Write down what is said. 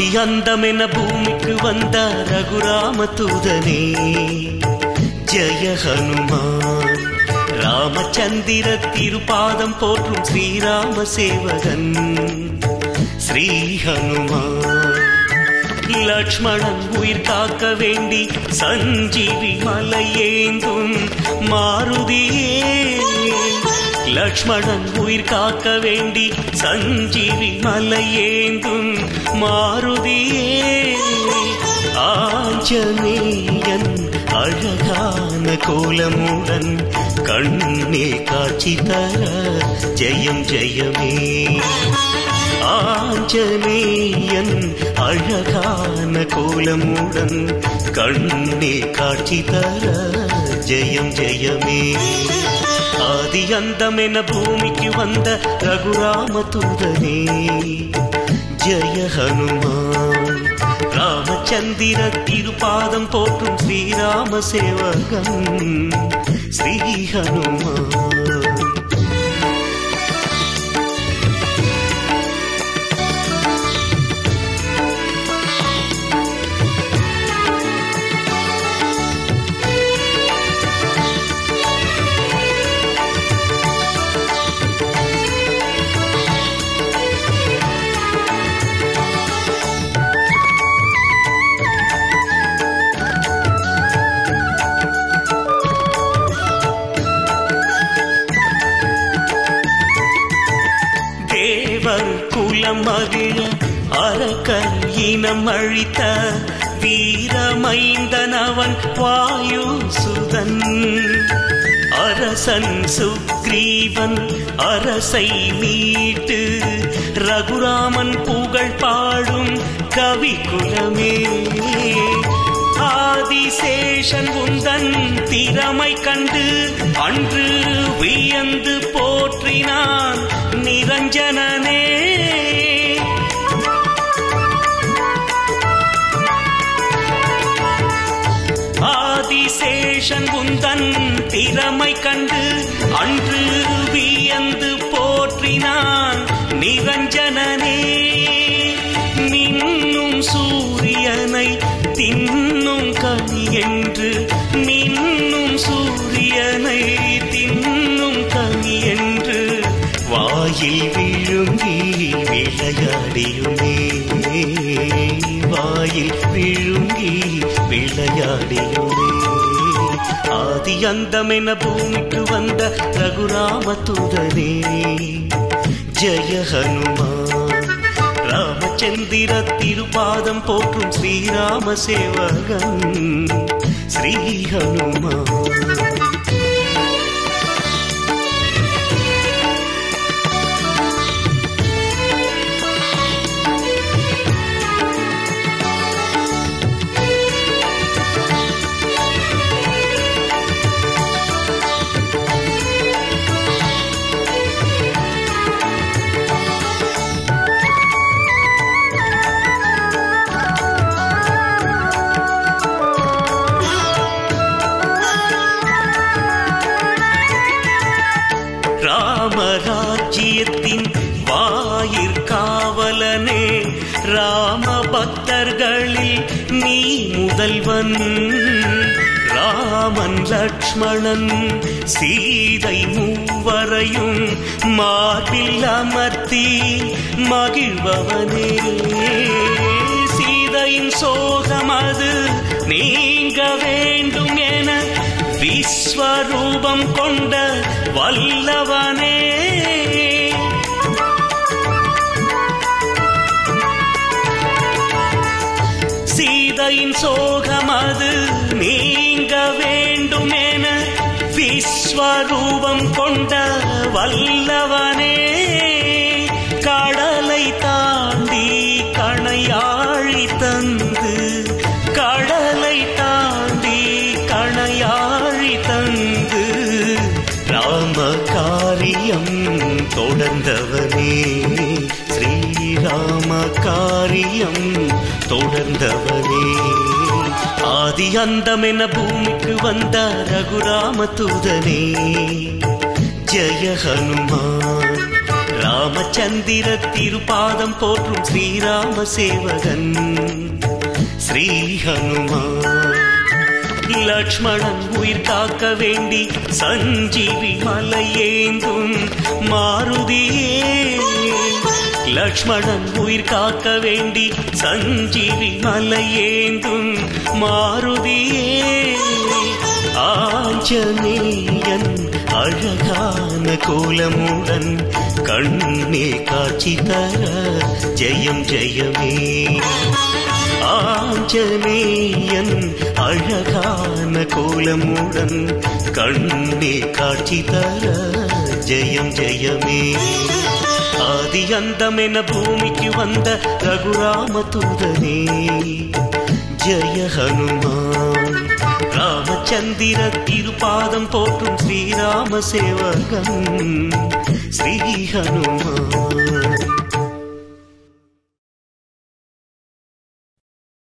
ஆதி அந்தமென பூமிக்கு வந்த ரகுராம தூதனே ஜய ஹனுமான் ராமச்சந்திர திருப்பாதம் போற்றும் ஸ்ரீராம சேவகன். ஸ்ரீ ஹனுமான் லக்ஷ்மணன் உயிர் காக்க வேண்டி சஞ்சீவி மலையேந்தும் மாருதியே. லக்ஷ்மணன் உயிர் காக்க வேண்டி சஞ்சீவி மலையேந்தும் மாருதியே ஆஞ்சநேயன் அழகான கோலமுடன் கண்ணில் காட்சி தர ஜெயம் ஜெயமே. ஆஞ்சநேயன் அழகான கோலமுடன் கண்ணே காட்சி தர ஜெயம் ஜெயமே. ஆதி அந்தம் என பூமிக்கு வந்த ரகுராம தூதனே ஜெய ஹனுமான் ராமச்சந்திர திருப்பாதம் போற்றும் ஸ்ரீராம சேவகம். ஸ்ரீ ஹனுமான். உள்ளம் மகிழும் மகிழ இனம் அழித்த வீரமைந்தனவன் வாயு சுதன். அரசன் சுக்ரீவன் அரசை மீட்டு ரகுராமன் புகழ் பாடும் கவி குலமே. ஆதிசேஷன் உந்தன் திறமை கண்டு அன்று வியந்து போற்றினான் நிரஞ்சனனே ஆதிசேஷன் உந்தன் திறமை கண்டு அன்று வியந்து போற்றினான். நிரஞ்சனனே. வாயில் விழுங்கி விளையாடியுமே ஆதி அந்தமென பூமிக்கு வந்த ரகுராம தூதனே ஜெய ஹனுமான் ராமச்சந்திர திருப்பாதம் போற்றும் ஸ்ரீராம சேவகன் ஸ்ரீ ராஜ்யத்தின் ராமராஜ்யத்தின் வாயிற்காவலனே ராம பக்தர்களில் நீ முதல்வன். ராமன் லக்ஷ்மணன் சீதை மூவரையும் மாட்டில் அமர்த்தி மகிழ்பவனே. சீதையின் சோகமது நீங்க வேண்டும் என விஸ்வரூபம் கொண்ட வல்லவனே. சோகம் அது நீங்க வேண்டும் விஸ்வரூபம் கொண்ட வல்லவனே கடலை தாண்டி கணையாழி தந்து கடலை தாண்டி கணையாழி தந்து ராம காரியம் தொடர்ந்தவனே ஸ்ரீராம காரியம் தொடர்ந்தவனே ஆதி அந்தம் என பூமிக்கு வந்த ரகுராம தூதனே ஜெய ஹனுமான் ராமச்சந்திர திருப்பாதம் போற்றும் ஸ்ரீராம சேவகன். ஸ்ரீ ஹனுமான் லக்ஷ்மணன் உயிர் காக்க வேண்டி சஞ்சீவி மலையேந்தும் மாருதியே. லக்ஷ்மணன் உயிர் காக்க வேண்டி சஞ்சீவி மலையேந்தும் மாருதியே. ஆஞ்சநேயன் அழகான கோலமுடன் கண்ணில் காட்சி தர ஜெயம் ஜெயமே. ஆஞ்சநேயன் அழகான கோலமுடன் கண்ணே காட்சி தர ஜெயம் ஜெயமே. ஆதி அந்தம் என பூமிக்கு வந்த ரகுராம தூதனே ஜெய ஹனுமான் ராமச்சந்திர திருப்பாதம் போற்றும் ஸ்ரீராம சேவகம் ஸ்ரீ ஹனுமான்.